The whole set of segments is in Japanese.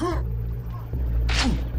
はっ。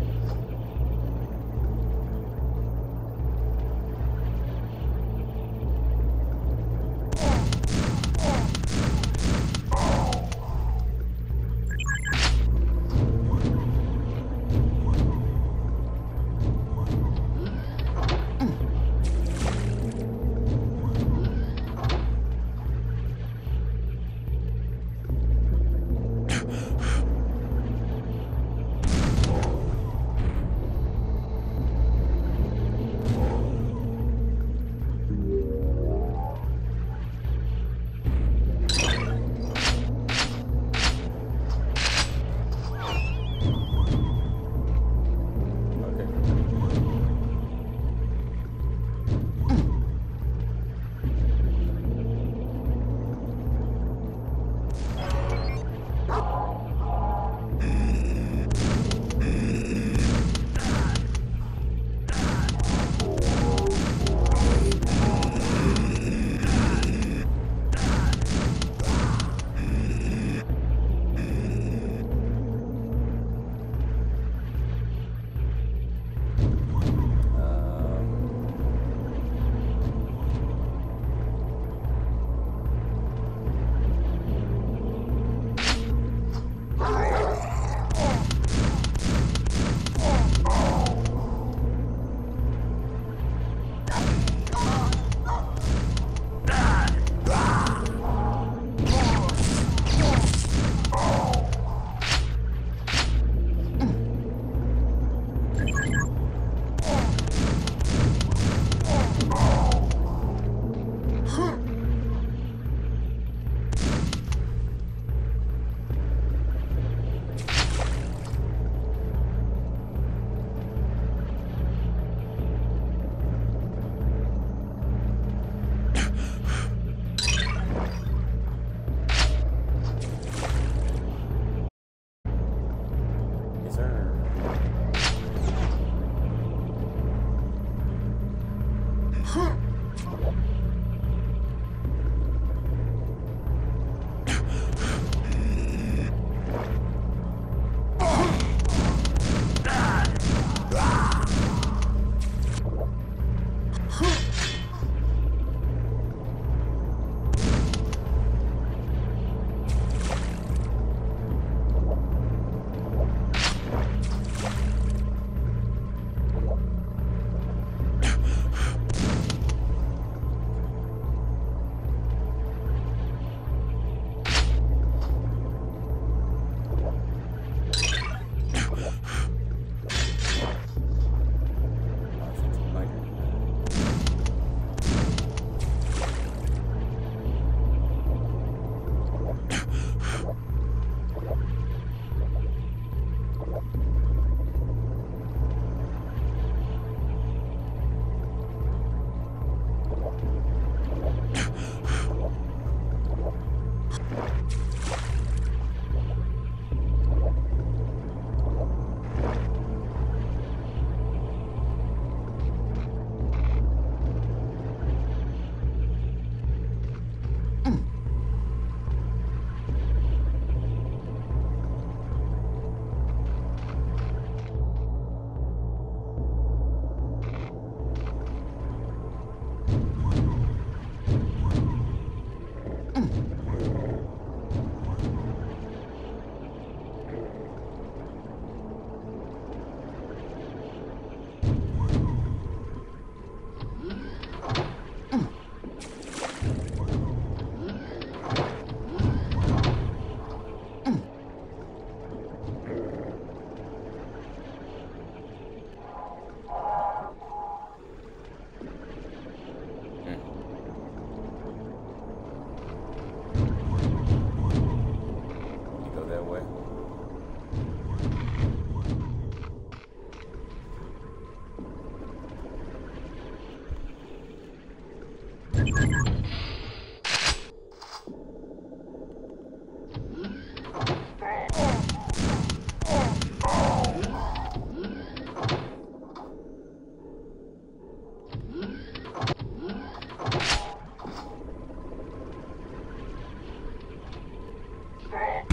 strong.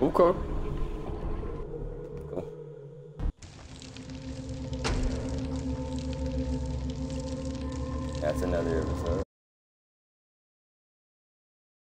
O.